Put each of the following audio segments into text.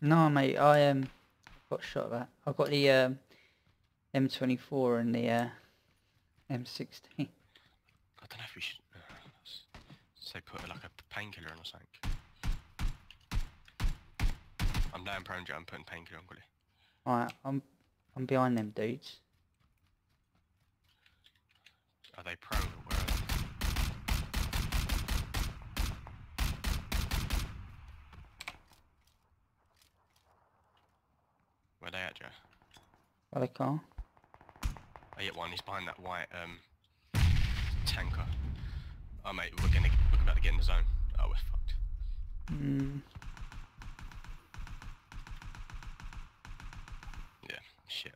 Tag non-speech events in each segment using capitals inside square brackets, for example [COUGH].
No, mate, I um got shot at. That. I got the um, M24 and the uh, M16. I don't know if we should uh, say put like a painkiller on or something. I'm down prone, Joe. I'm putting painkiller on quickly. Alright, I'm I'm behind them dudes. Are they prone or where are they? Where they at, Joe? By the car. I hit one. He's behind that white um tanker. Oh mate, we're gonna we're about to get in the zone. Oh, we're fucked. Mm, Yeah, shit.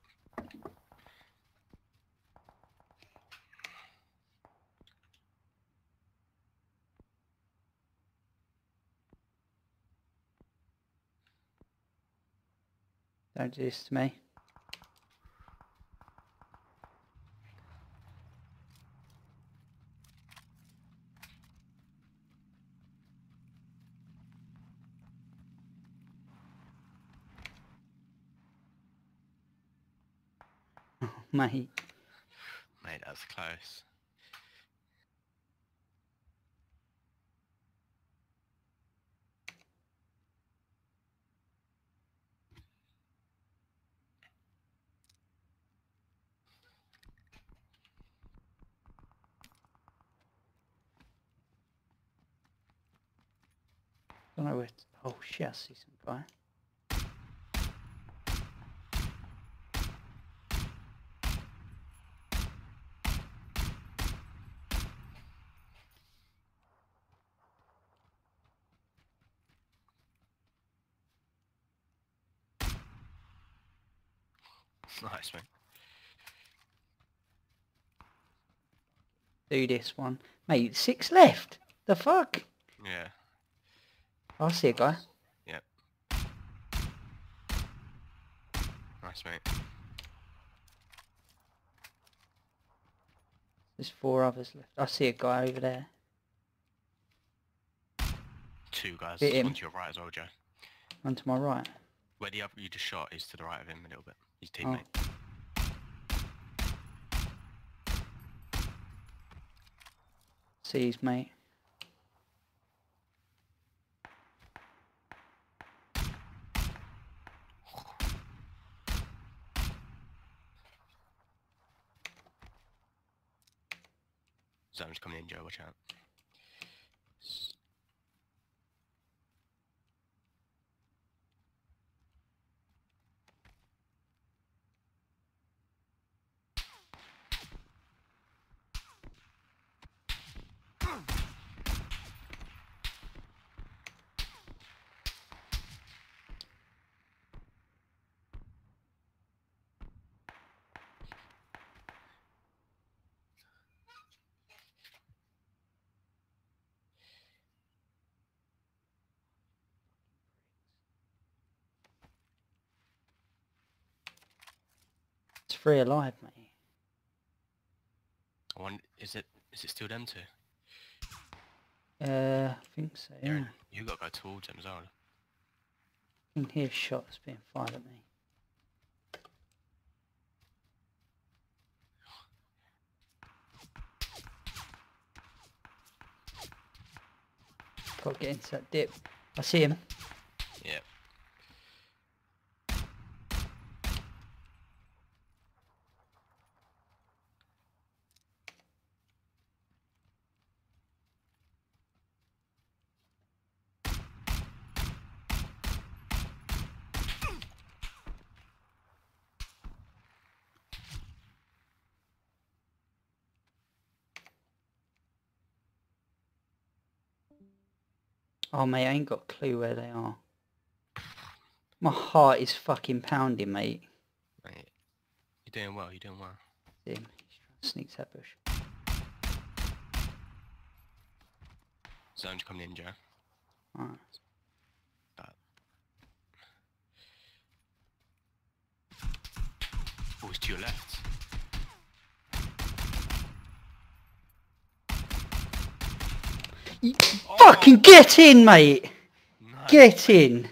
don't do this to me. Mate, Mate, that's close. don't know where. oh shit, I see some guy. [LAUGHS] Nice, mate. Do this one. Mate, six left. The fuck? Yeah. I see a guy. Yep. Nice, mate. There's four others left. I see a guy over there. Two guys. Hit him. One to your right as well, Joe. One to my right. Where the other you just shot is to the right of him a little bit. His Oh. teammate. See his mate. Zone's coming in, Joe. Watch out. S- It's three alive, mate. I wonder, is it is it still them two? Uh, I think so, yeah. Aaron, you got to go towards them as well. I can hear shots being fired at me. Got to get into that dip. I see him. Yep. Oh, mate, I ain't got a clue where they are. My heart is fucking pounding, mate. Mate, you're doing well. You're doing well. See him. He's trying to sneak that bush. Zone's coming in, Joe. Alright. That. Oh, it's to your left. Fucking get in, mate! Get in!